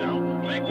Don't make